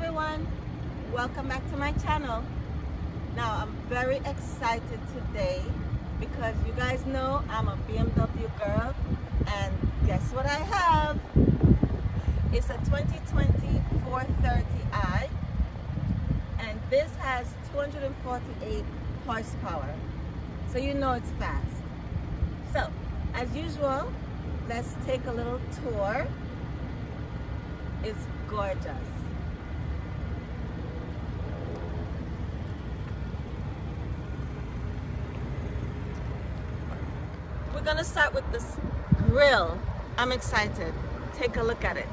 everyone. Welcome back to my channel. Now I'm very excited today because you guys know I'm a BMW girl and guess what I have? It's a 2020 430i and this has 248 horsepower. So you know it's fast. So as usual let's take a little tour. It's gorgeous gonna start with this grill. I'm excited. Take a look at it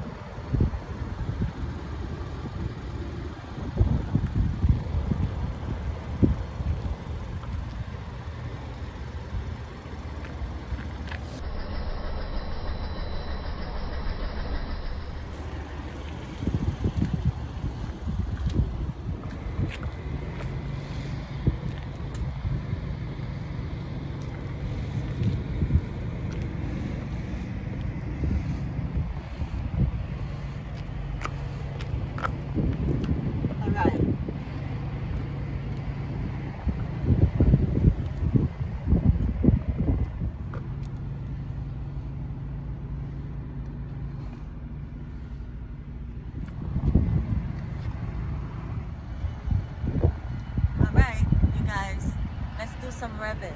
some revving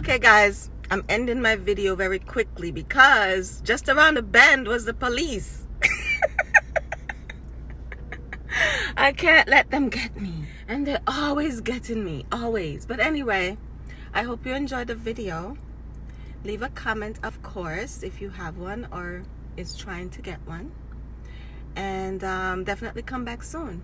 Okay, guys, I'm ending my video very quickly because just around the bend was the police. I can't let them get me. And they're always getting me, always. But anyway, I hope you enjoyed the video. Leave a comment, of course, if you have one or is trying to get one. And um, definitely come back soon.